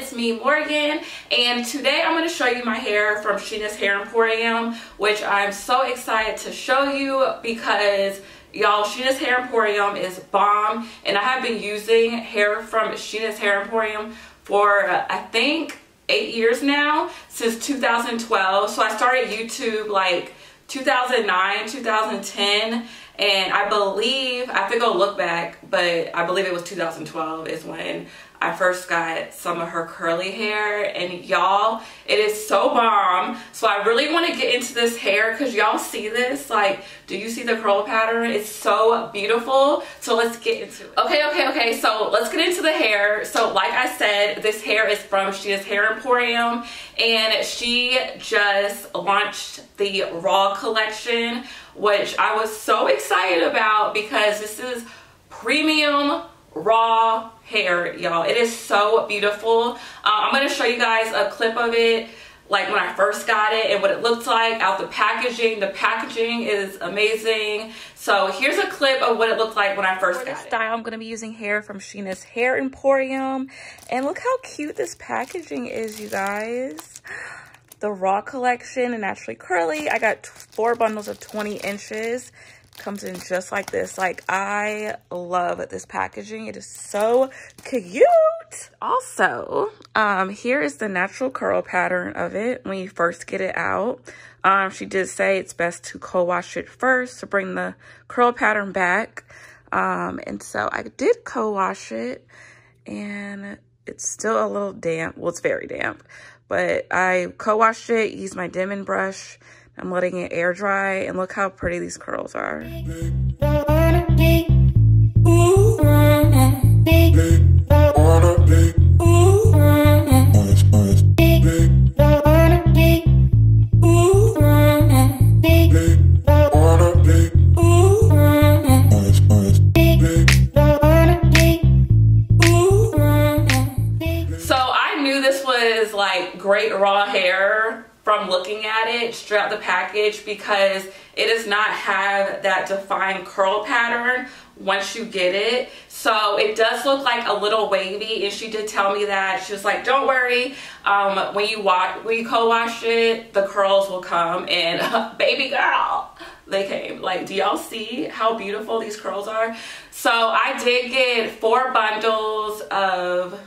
again and today I'm going to show you my hair from Sheena's Hair Emporium which I'm so excited to show you because y'all Sheena's Hair Emporium is bomb and I have been using hair from Sheena's Hair Emporium for uh, I think eight years now since 2012 so I started YouTube like 2009 2010 and I believe, I have to go look back, but I believe it was 2012 is when I first got some of her curly hair. And y'all, it is so bomb. So I really want to get into this hair because y'all see this. Like, do you see the curl pattern? It's so beautiful. So let's get into it. Okay, okay, okay. So let's get into the hair. So like I said, this hair is from Sheena's Hair Emporium. And she just launched the Raw collection which I was so excited about because this is premium raw hair y'all. It is so beautiful. Uh, i'm going to show you guys a clip of it like when i first got it and what it looked like out the packaging. The packaging is amazing. So here's a clip of what it looked like when i first got it. style i'm going to be using hair from sheena's hair emporium. And look how cute this packaging is you guys. The Raw collection and Naturally Curly. I got four bundles of 20 inches. Comes in just like this. Like, I love this packaging. It is so cute. Also, um, here is the natural curl pattern of it when you first get it out. Um, she did say it's best to co-wash it first to bring the curl pattern back. Um, and so I did co-wash it and it's still a little damp. Well, it's very damp, but I co-washed it, used my Denman brush. I'm letting it air dry and look how pretty these curls are. Straight out the package because it does not have that defined curl pattern once you get it. So it does look like a little wavy and she did tell me that. She was like don't worry um, when you wash when you co-wash it the curls will come. And baby girl they came. Like do y'all see how beautiful these curls are? So I did get four bundles of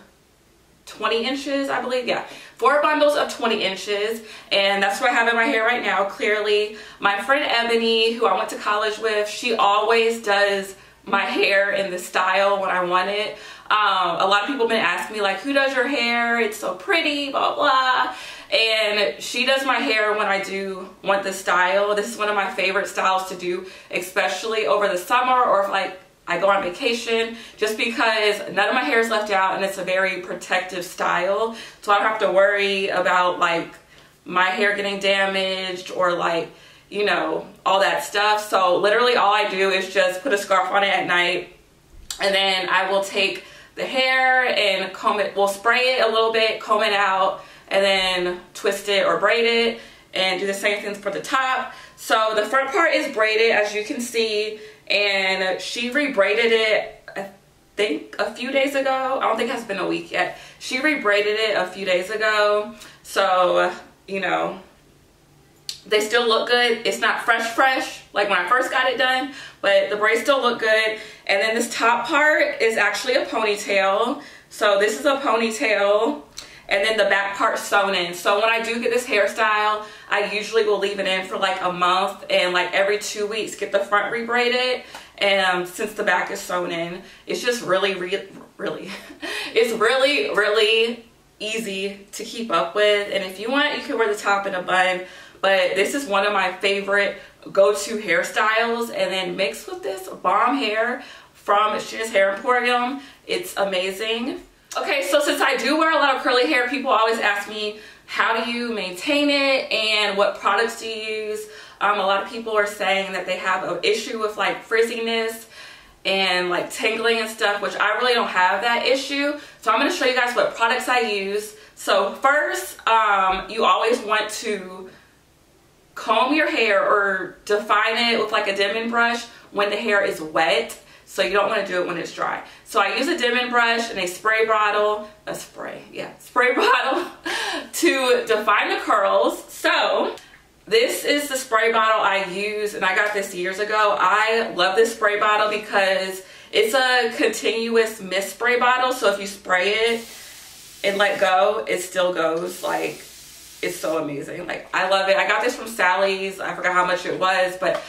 20 inches I believe yeah. Four bundles of 20 inches and that's what I have in my hair right now. Clearly my friend Ebony who I went to college with she always does my hair in the style when I want it. Um, a lot of people have been asking me like who does your hair? It's so pretty blah blah. And she does my hair when I do want the style. This is one of my favorite styles to do especially over the summer or if like I go on vacation just because none of my hair is left out and it's a very protective style. So I don't have to worry about like my hair getting damaged or like, you know, all that stuff. So literally all I do is just put a scarf on it at night and then I will take the hair and comb it, we'll spray it a little bit, comb it out, and then twist it or braid it and do the same things for the top. So the front part is braided as you can see and she rebraided it I think a few days ago. I don't think it's been a week yet. She rebraided it a few days ago. So, you know, they still look good. It's not fresh fresh like when I first got it done, but the braids still look good. And then this top part is actually a ponytail. So this is a ponytail and then the back part sewn in. So when I do get this hairstyle, I usually will leave it in for like a month and like every two weeks get the front rebraided. And um, since the back is sewn in, it's just really, re really, it's really, really easy to keep up with. And if you want, you can wear the top in a bun. But this is one of my favorite go-to hairstyles. And then mixed with this bomb hair from Sheena's Hair Emporium, it's amazing. Okay, so since I do wear a lot of curly hair, people always ask me, how do you maintain it and what products do you use? Um, a lot of people are saying that they have an issue with like frizziness and like tangling and stuff, which I really don't have that issue. So I'm gonna show you guys what products I use. So first, um, you always want to comb your hair or define it with like a Denman brush when the hair is wet. So you don't want to do it when it's dry. So I use a Denman brush and a spray bottle, a spray, yeah, spray bottle. To define the curls. So this is the spray bottle I use and I got this years ago. I love this spray bottle because it's a continuous mist spray bottle. So if you spray it and let go, it still goes like it's so amazing. Like I love it. I got this from Sally's. I forgot how much it was, but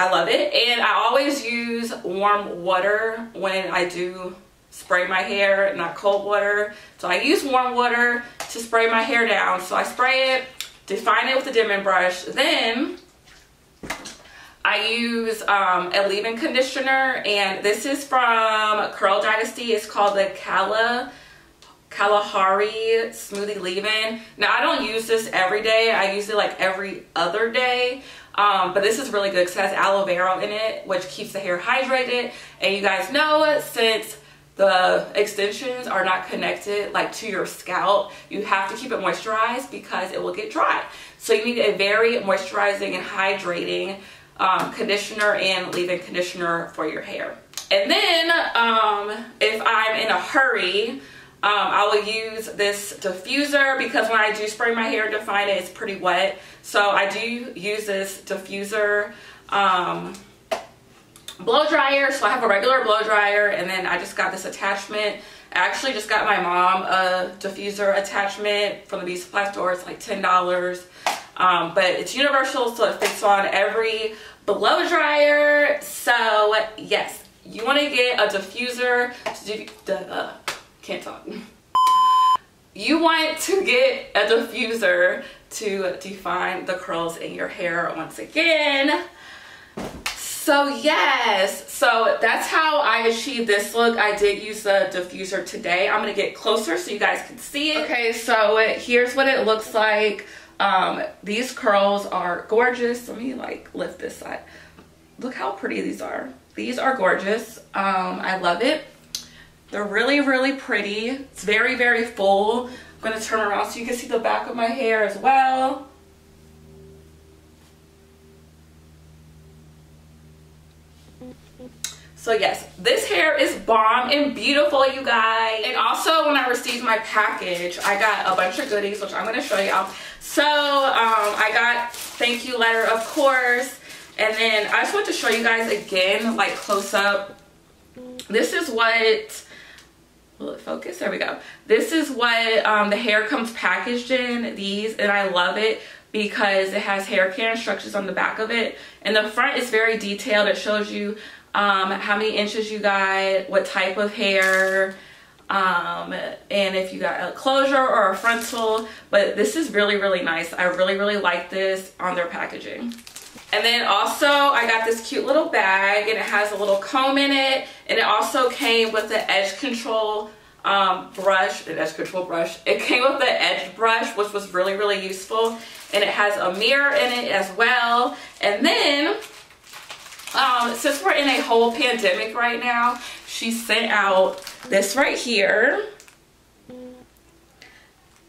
I love it. And I always use warm water when I do spray my hair, not cold water. So I use warm water to spray my hair down. So I spray it, define it with a Denman brush. Then I use um, a leave-in conditioner and this is from Curl Dynasty. It's called the Kala Kalahari Smoothie Leave-In. Now I don't use this every day. I use it like every other day. Um, but this is really good because it has aloe vera in it, which keeps the hair hydrated. And you guys know since the extensions are not connected like to your scalp, you have to keep it moisturized because it will get dry. So you need a very moisturizing and hydrating um, conditioner and leave-in conditioner for your hair. And then um, if I'm in a hurry, um, I will use this diffuser because when I do spray my hair and define it, it's pretty wet. So I do use this diffuser um, blow dryer. So I have a regular blow dryer and then I just got this attachment. I actually just got my mom a diffuser attachment from the beauty supply store. It's like $10. Um, but it's universal so it fits on every blow dryer. So yes, you want to get a diffuser to do, uh, can't talk. You want to get a diffuser to define the curls in your hair once again. So yes, so that's how I achieved this look. I did use the diffuser today. I'm gonna get closer so you guys can see it. Okay, so here's what it looks like. Um, these curls are gorgeous. Let me like lift this side. Look how pretty these are. These are gorgeous. Um, I love it. They're really, really pretty. It's very, very full. I'm gonna turn around so you can see the back of my hair as well. So yes, this hair is bomb and beautiful, you guys. And also when I received my package, I got a bunch of goodies, which I'm gonna show y'all. So um, I got thank you letter, of course. And then I just want to show you guys again, like close up. This is what will it focus? There we go. This is what um, the hair comes packaged in these and i love it because it has hair care instructions on the back of it. And the front is very detailed. It shows you um, how many inches you got what type of hair um, and if you got a closure or a frontal. But this is really really nice. I really really like this on their packaging and then also I got this cute little bag and it has a little comb in it. And it also came with the edge control um, brush, an edge control brush. It came with the edge brush, which was really, really useful. And it has a mirror in it as well. And then, um, since we're in a whole pandemic right now, she sent out this right here.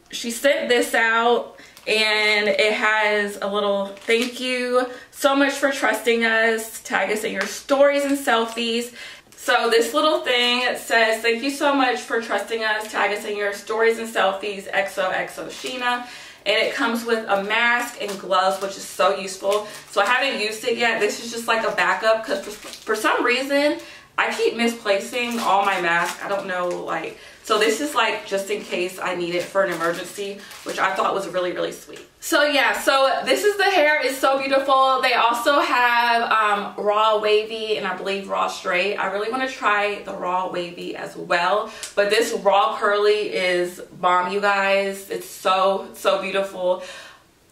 She sent this out and it has a little thank you so much for trusting us tag us in your stories and selfies. So this little thing says thank you so much for trusting us tag us in your stories and selfies xoxo sheena. And it comes with a mask and gloves which is so useful. So i haven't used it yet. This is just like a backup because for, for some reason i keep misplacing all my masks. I don't know like so this is like just in case I need it for an emergency, which I thought was really, really sweet. So yeah, so this is the hair. It's so beautiful. They also have um, raw wavy and I believe raw straight. I really want to try the raw wavy as well. But this raw curly is bomb, you guys. It's so, so beautiful.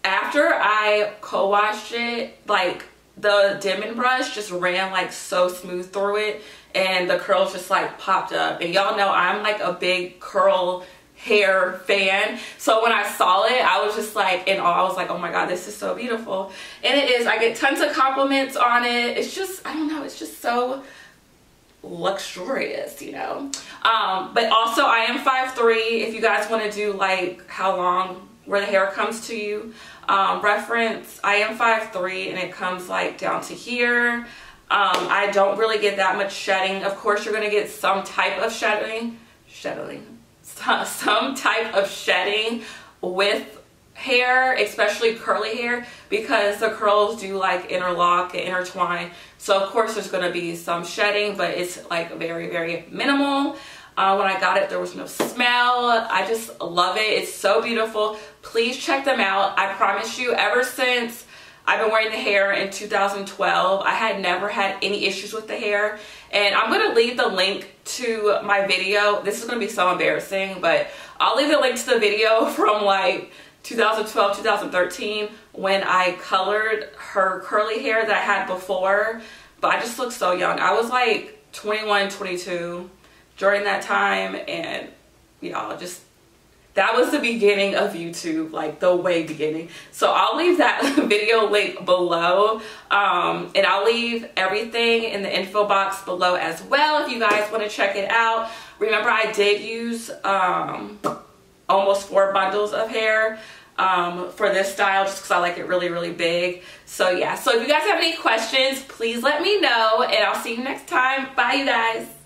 After I co-washed it, like the Denman brush just ran like so smooth through it and the curls just like popped up. And y'all know I'm like a big curl hair fan. So when I saw it I was just like in awe. I was like oh my god this is so beautiful. And it is I get tons of compliments on it. It's just I don't know it's just so luxurious you know? Um, but also I am 5'3 if you guys want to do like how long where the hair comes to you um, reference I am 5'3 and it comes like down to here. Um, I don't really get that much shedding. Of course, you're going to get some type of shedding, shedding, some type of shedding with hair, especially curly hair, because the curls do like interlock and intertwine. So of course there's gonna be some shedding, but it's like very, very minimal. Uh, when I got it, there was no smell. I just love it. It's so beautiful. Please check them out. I promise you, ever since I've been wearing the hair in 2012, I had never had any issues with the hair. And I'm going to leave the link to my video. This is going to be so embarrassing, but I'll leave the link to the video from like 2012, 2013 when I colored her curly hair that I had before. But I just looked so young. I was like 21, 22 during that time and y'all just that was the beginning of YouTube, like the way beginning. So I'll leave that video link below um, and I'll leave everything in the info box below as well if you guys want to check it out. Remember I did use um, almost four bundles of hair um, for this style just because I like it really, really big. So yeah, so if you guys have any questions, please let me know and I'll see you next time. Bye you guys.